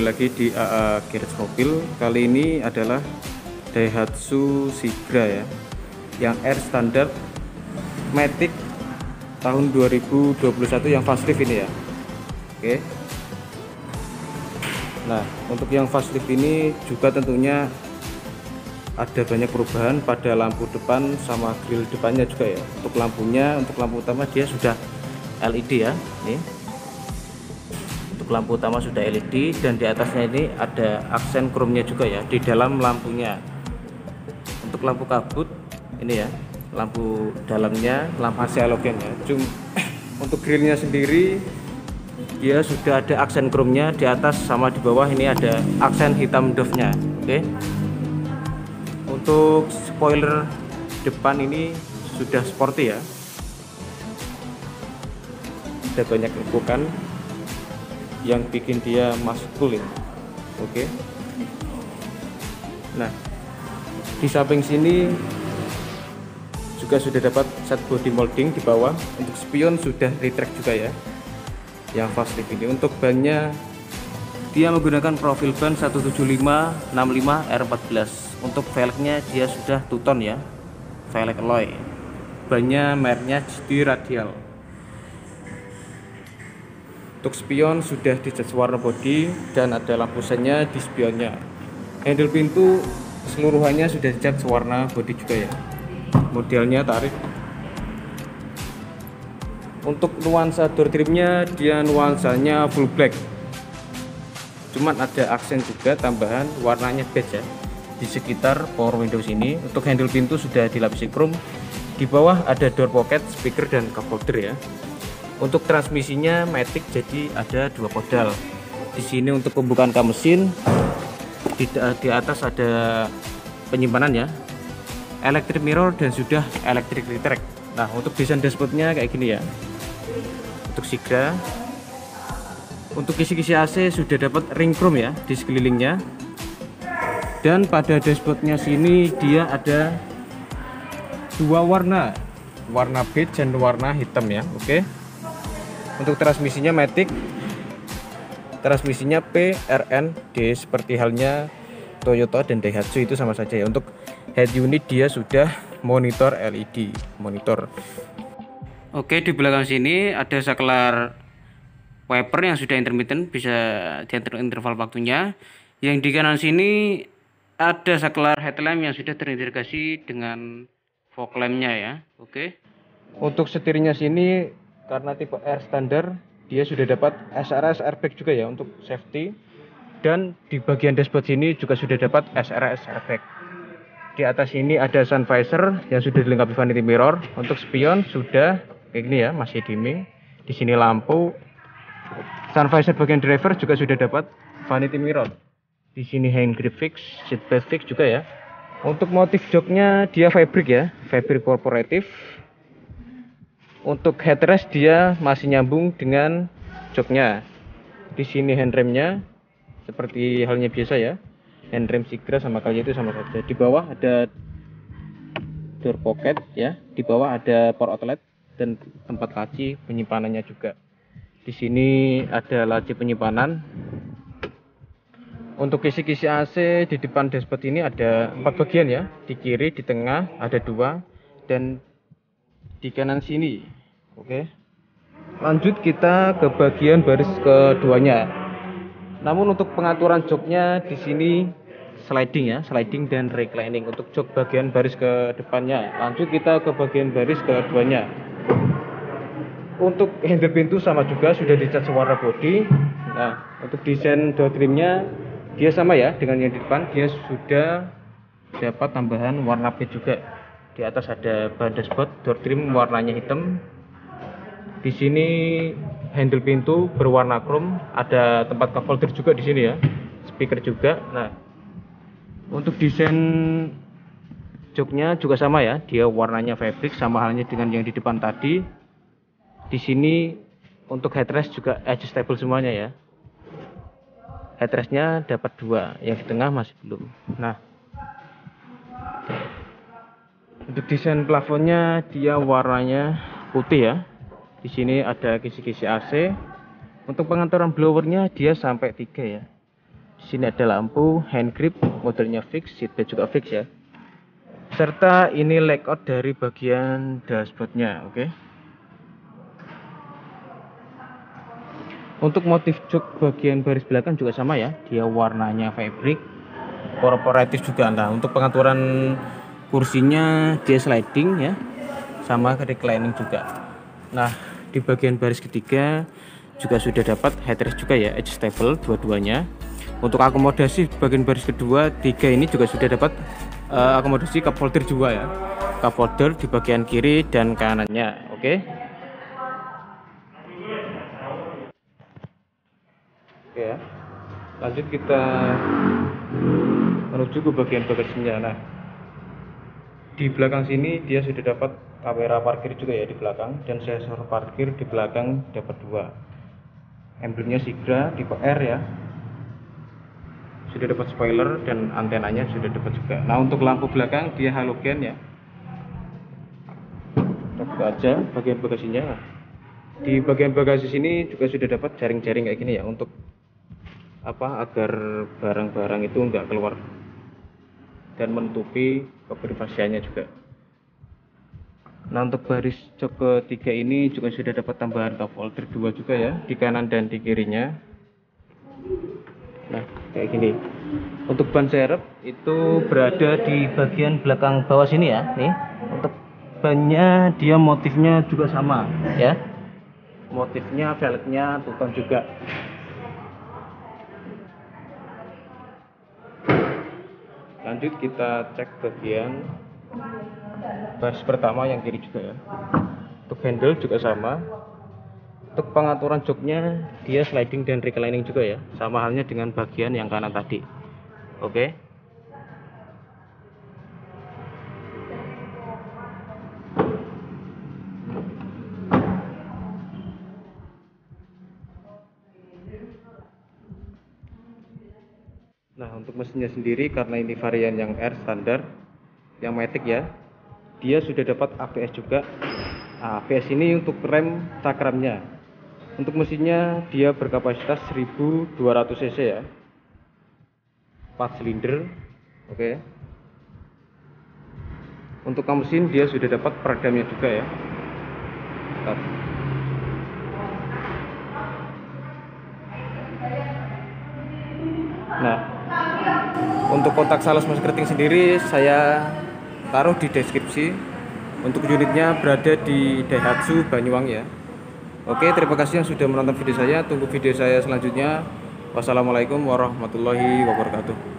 lagi di AA Garage Mobil. Kali ini adalah Daihatsu Sigra ya, yang R standar Matic tahun 2021 yang facelift ini ya. Oke. Nah, untuk yang facelift ini juga tentunya ada banyak perubahan pada lampu depan sama grill depannya juga ya. Untuk lampunya, untuk lampu utama dia sudah LED ya. Nih lampu utama sudah LED dan di atasnya ini ada aksen chrome-nya juga ya di dalam lampunya. Untuk lampu kabut ini ya lampu dalamnya lampu AC halogen ya. Cuma untuk grillnya sendiri dia sudah ada aksen chrome-nya di atas sama di bawah ini ada aksen hitam dove-nya oke? Okay? untuk spoiler depan ini sudah sporty ya. Ada banyak lekukan yang bikin dia maskulin oke. Okay? nah di samping sini juga sudah dapat set body molding di bawah. Untuk spion sudah retract juga ya. Yang facelift ini. Untuk bannya dia menggunakan profil ban 175 65 R14 untuk velgnya dia sudah tuton ya. Velg alloy. Bannya mereknya GT radial untuk spion sudah dicat warna body dan ada lampu sennya di spionnya. Handle pintu seluruhannya sudah dicat warna body juga ya. Modelnya tarik. Untuk nuansa door trimnya dia nuansanya full black. Cuman ada aksen juga tambahan warnanya beige ya di sekitar power windows ini. Untuk handle pintu sudah dilapisi chrome. Di bawah ada door pocket, speaker dan cup holder ya untuk transmisinya matic jadi ada dua pedal di sini untuk pembukaan kap mesin di, di atas ada penyimpanan ya. Electric mirror dan sudah electric retract nah untuk desain dashboardnya kayak gini ya. Untuk Sigra. Untuk kisi-kisi AC sudah dapat ring chrome ya di sekelilingnya. Dan pada dashboardnya sini dia ada dua warna. Warna beige dan warna hitam ya oke. okay untuk transmisinya Matic transmisinya PRND seperti halnya Toyota dan Daihatsu itu sama saja ya. Untuk head unit dia sudah monitor LED monitor. Oke di belakang sini ada saklar wiper yang sudah intermittent bisa diatur interval waktunya. Yang di kanan sini ada saklar headlamp yang sudah terintegrasi dengan fog lampnya ya. Oke. Untuk setirnya sini karena tipe R standar dia sudah dapat SRS airbag juga ya untuk safety. Dan di bagian dashboard sini juga sudah dapat SRS airbag. Di atas ini ada sun visor yang sudah dilengkapi vanity mirror. Untuk spion sudah kayak gini ya masih dimming. Di sini lampu. Sun visor bagian driver juga sudah dapat vanity mirror. Di sini hand grip fix seat belt fix juga ya. Untuk motif joknya dia fabric ya fabric korporatif untuk headrest dia masih nyambung dengan joknya. Di sini handremnya seperti halnya biasa ya. Handrem Sigra sama kali itu sama saja. Di bawah ada door pocket ya. Di bawah ada power outlet dan tempat laci penyimpanannya juga. Di sini ada laci penyimpanan. Untuk kisi-kisi AC di depan dashboard ini ada empat bagian ya. Di kiri di tengah ada dua. Dan di kanan sini. Oke. Lanjut kita ke bagian baris keduanya. Namun untuk pengaturan joknya di sini sliding ya sliding dan reclining untuk jok bagian baris ke depannya lanjut kita ke bagian baris keduanya. Untuk handle pintu sama juga sudah dicat warna body nah untuk desain door trimnya dia sama ya dengan yang di depan. Dia sudah dapat tambahan warna beige juga di atas ada bahan dashboard door trim warnanya hitam. Di sini handle pintu berwarna chrome ada tempat cup holder juga di sini ya speaker juga. Nah untuk desain joknya juga sama ya dia warnanya fabric sama halnya dengan yang di depan tadi. Di sini untuk headrest juga adjustable semuanya ya. Headrestnya dapat dua yang di tengah masih belum. Nah untuk desain plafonnya dia warnanya putih ya. Di sini ada kisi-kisi AC. Untuk pengaturan blowernya dia sampai tiga ya. Sini ada lampu, hand grip, modelnya fix, seatbelt juga fix ya. Serta ini layout dari bagian dashboardnya, oke. Untuk motif jok bagian baris belakang juga sama ya, dia warnanya fabric, korporatif juga. Nah, untuk pengaturan kursinya dia sliding ya, sama reclining juga. Nah, di bagian baris ketiga juga sudah dapat headrest juga ya, adjustable dua-duanya untuk akomodasi bagian baris kedua tiga ini juga sudah dapat uh, akomodasi cup holder juga ya cup holder di bagian kiri dan kanannya oke okay? oke ya lanjut kita menuju ke bagian bagasinya nah di belakang sini dia sudah dapat kamera parkir juga ya di belakang dan sensor parkir di belakang dapat dua. Emblemnya Sigra tipe R ya. Sudah dapat spoiler dan antenanya sudah dapat juga. Nah untuk lampu belakang dia halogen ya. Kita buka aja bagian bagasinya. Di bagian bagasi sini juga sudah dapat jaring-jaring kayak gini ya untuk apa agar barang-barang itu enggak keluar dan menutupi keprivasiannya juga. Nah untuk baris jok ketiga ini juga sudah dapat tambahan cup holder dua juga ya di kanan dan di kirinya. Nah kayak gini. Untuk ban serep itu berada di bagian belakang bawah sini ya nih. Untuk bannya dia motifnya juga sama ya. Motifnya velgnya tukang juga lanjut kita cek bagian baris pertama yang kiri juga ya. Untuk handle juga sama. Untuk pengaturan joknya dia sliding dan reclining juga ya. Sama halnya dengan bagian yang kanan tadi. Oke. okay. Nah untuk mesinnya sendiri karena ini varian yang R standar yang Matic ya dia sudah dapat ABS juga nah, ABS ini untuk rem cakramnya untuk mesinnya dia berkapasitas 1200 cc ya. 4 silinder. Oke. Okay. Untuk mesin dia sudah dapat peredamnya juga ya. Nah, untuk kontak sales marketing sendiri saya taruh di deskripsi. Untuk unitnya berada di Daihatsu Banyuwangi ya. Oke, terima kasih yang sudah menonton video saya. Tunggu video saya selanjutnya. Wassalamualaikum warahmatullahi wabarakatuh.